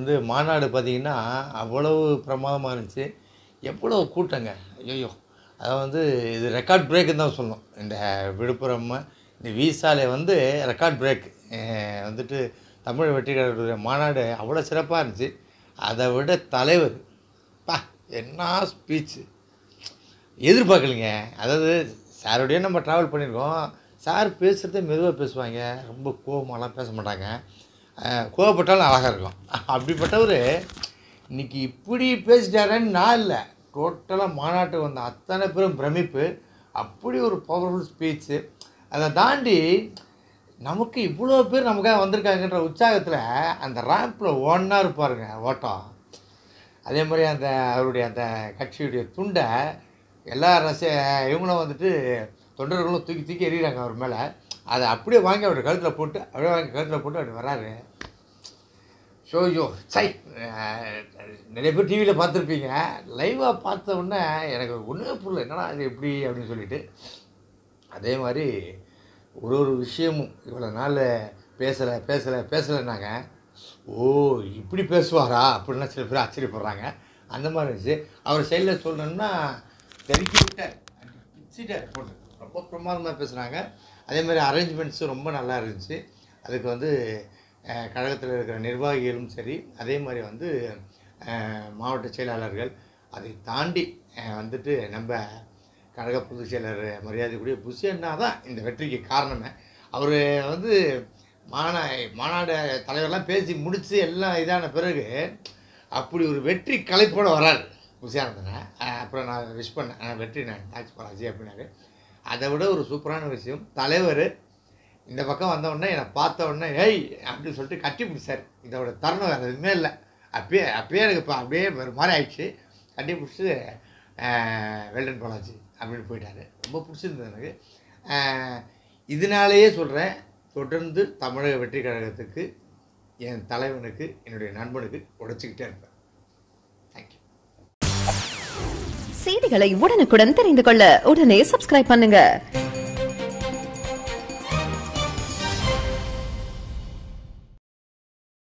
வந்து மாநாடு பார்த்தீங்கன்னா அவ்வளவு பிரமாதமாக இருந்துச்சு. எவ்வளோ கூட்டங்க? ஐயோ அதை வந்து இது ரெக்கார்ட் பிரேக்குன்னு தான் சொல்லணும். இந்த விழுப்புரம் இந்த வீசாலே வந்து ரெக்கார்ட் பிரேக் வந்துட்டு தமிழ் வெற்றிகளுடைய மாநாடு அவ்வளோ சிறப்பாக இருந்துச்சு. அதை விட தலைவர் பா என்ன ஸ்பீச்சு எதிர்பார்க்கலைங்க. அதாவது சாருடைய நம்ம ட்ராவல் பண்ணியிருக்கோம். சார் பேசுகிறதே மெதுவாக பேசுவாங்க. ரொம்ப கோவமாலாம் பேச மாட்டாங்க. கோவப்பட்டாலும் அழகாக இருக்கும். அப்படிப்பட்டவர் இன்னைக்கு இப்படி பேசிட்டாரேன்னு நான் இல்லை. டோட்டலாக மாநாட்டுக்கு வந்த அத்தனை பேரும் பிரமிப்பு. அப்படி ஒரு பவர்ஃபுல் ஸ்பீச்சு அதை தாண்டி நமக்கு இவ்வளோ பேர் நமக்காக வந்திருக்காங்கன்ற உற்சாகத்தில் அந்த ரேம்பில் ஒன்றா இருப்பாருங்க ஓட்டம் அதே மாதிரி அந்த அவருடைய அந்த கட்சியுடைய துண்டை எல்லா ரச இவங்களும் வந்துட்டு தொண்டர்களும் தூக்கி தூக்கி எறிகிறாங்க அவர் மேலே. அதை அப்படியே வாங்கி அவர் கழுத்தில் போட்டு அப்படியே வாங்கி கழுத்தில் போட்டு அப்படி வராரு. ஷோ ஐயோ சை நிறைய பேர் டிவியில் பார்த்துருப்பீங்க. லைவாக பார்த்த உடனே எனக்கு ஒன்றுமே புரியல என்னடா அது எப்படி அப்படின்னு சொல்லிட்டு. அதே மாதிரி ஒரு ஒரு விஷயமும் இவ்வளோ நாள் பேசலை பேசலை பேசலைன்னாங்க. ஓ இப்படி பேசுவாரா? அப்படின்னா சில பேர் ஆச்சரியப்படுறாங்க. அந்த மாதிரி இருந்துச்சு. அவர் சைடில் சொல்லணும்னா தெருக்கி விட்டார். பிச்சிட்டார் போட்டு ரொம்ப பிரமாதமாக பேசுகிறாங்க அதே மாதிரி அரேஞ்ச்மெண்ட்ஸும் ரொம்ப நல்லா இருந்துச்சு. அதுக்கு வந்து கழகத்தில் இருக்கிற நிர்வாகிகளும் சரி அதே மாதிரி வந்து மாவட்ட செயலாளர்கள் அதை தாண்டி வந்துட்டு நம்ம கழக பொதுச் செயலர் மரியாதைக்குரிய புஷி அண்ணா தான் இந்த வெற்றிக்கு காரணமே. அவர் வந்து மாநா மாநாடு தலைவர்லாம் பேசி முடித்து எல்லாம் இதான பிறகு அப்படி ஒரு வெற்றி கலைப்போட வராரு புஷியானந்தனை அப்புறம் நான் விஷ் பண்ணேன். வெற்றி நான் டாக்ஸ் பாலாஜி அப்படின்னாரு. அதை விட ஒரு சூப்பரான விஷயம். தலைவர் இந்த பக்கம் வந்தவுடனே என்னை பார்த்த உடனே ஏய் அப்படின்னு சொல்லிட்டு கட்டி பிடிச்சார். இதோட தருணம் வேறு எதுவுமே இல்லை. அப்பயே அப்பயே எனக்கு இப்போ அப்படியே ஒரு மாதிரி ஆயிடுச்சு. கட்டி பிடிச்சி வெல்டன் பாலாஜி அப்படின்னு போயிட்டாரு. ரொம்ப பிடிச்சிருந்தது எனக்கு. இதனாலேயே சொல்கிறேன் தொடர்ந்து தமிழக வெற்றி கழகத்துக்கு என் தலைவனுக்கு என்னுடைய நண்பனுக்கு உடைச்சிக்கிட்டே இருப்பேன். செய்திகளை உடனுக்குடன் தெரிந்து கொள்ள உடனே சப்ஸ்கிரைப் பண்ணுங்க.